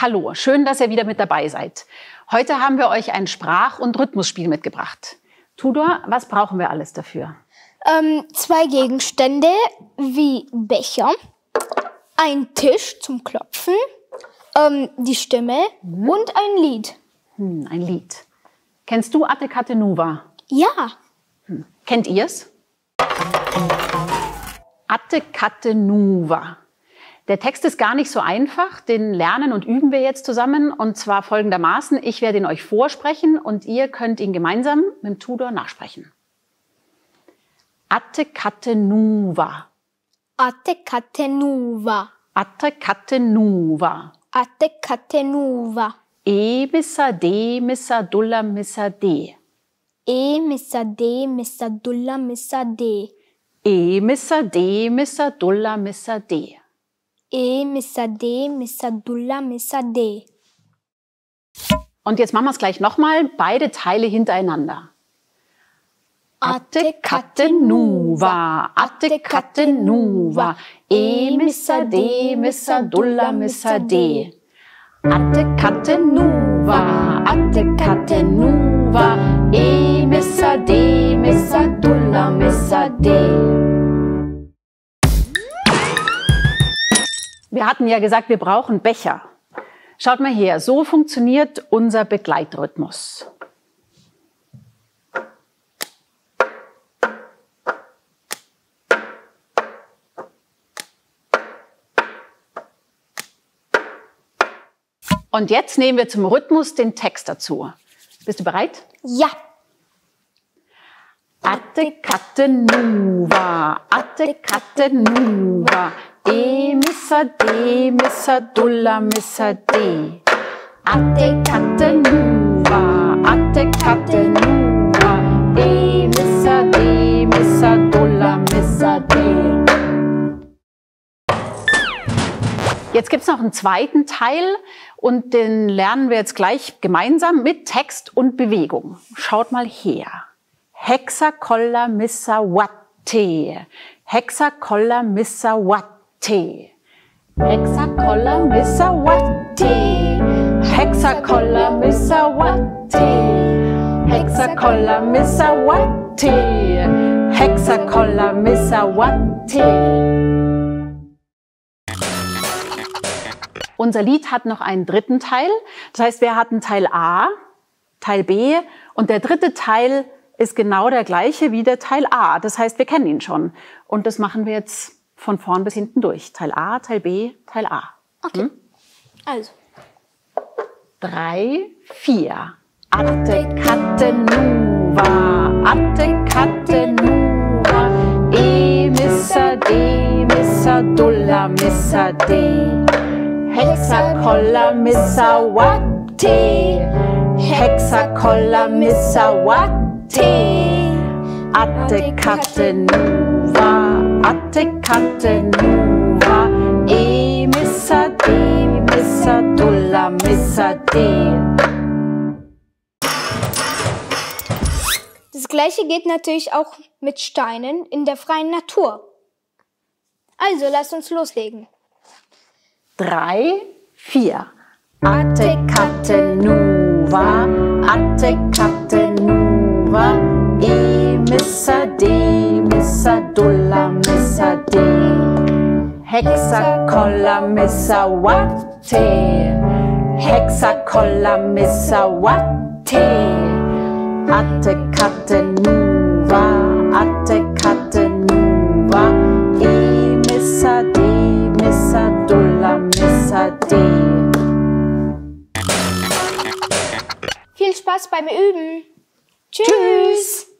Hallo, schön, dass ihr wieder mit dabei seid. Heute haben wir euch ein Sprach- und Rhythmusspiel mitgebracht. Tudor, was brauchen wir alles dafür? Ähm, zwei Gegenstände wie Becher, ein Tisch zum Klopfen, ähm, die Stimme Mhm. und ein Lied. Hm, ein Lied. Kennst du Atte Katte Nuva? Ja, Kennt ihr's? Atte Katte Nuva. Der Text ist gar nicht so einfach, den lernen und üben wir jetzt zusammen und zwar folgendermaßen. Ich werde ihn euch vorsprechen und ihr könnt ihn gemeinsam mit dem Tudor nachsprechen. Atte Katte Nuva. Atte Catenuva. Atte Katte Nuva. Atte Catenuva. E missa de missa dulla missa de. E missa de missa dulla missa de. E missa de missa dulla missa de. E missa de missa dulla missa de. Und jetzt machen wir es gleich nochmal, beide Teile hintereinander. Atte Katte Nuva, Atte Katte Nuva, E missa de missa dulla missa de. Atte Katte Nuva, Atte Katte Nuva, E missa de missa dulla missa de. Wir hatten ja gesagt, wir brauchen Becher. Schaut mal her, so funktioniert unser Begleitrhythmus. Und jetzt nehmen wir zum Rhythmus den Text dazu. Bist du bereit? Ja, Atte Katte Nuva, Atte Katte Nuva, E missa de missa dulla missa Katte Nuva, Atte Katte Nuva, E missa de missa dulla missa de. Jetzt gibt's noch einen zweiten Teil und den lernen wir jetzt gleich gemeinsam mit Text und Bewegung. Schaut mal her. Hexacolla missa watte. Hexacolla missa watte. Hexacolla missa watte. Hexacolla missa watte. Hexacolla missa watte. Hexacolla missa watte. Unser Lied hat noch einen dritten Teil. Das heißt, wir hatten Teil A, Teil B und der dritte Teil ist genau der gleiche wie der Teil A. Das heißt, wir kennen ihn schon. Und das machen wir jetzt von vorn bis hinten durch. Teil A, Teil B, Teil A. okay. Also, Drei, vier. Atte Katte Nuva, Atte Katte Nuva, E missa de missa dulla missa de. Hexacolla missa watte, Hexacolla missa watte. Atte Katte Nuva, Atte Katte Nuva, E missa de missa dulla missa de. das gleiche geht natürlich auch mit Steinen in der freien Natur. Also, lasst uns loslegen. drei, vier. Atte Katte Nuva, Atte Katte Nuva, E missa de missa dulla de. Hexacolla missa watte, Hexacolla missa watte. Atte Katte Nuva, Atte Katte Nuva, E missa de missa dulla missa de. Viel Spaß beim Üben. Tschüss. Tschüss!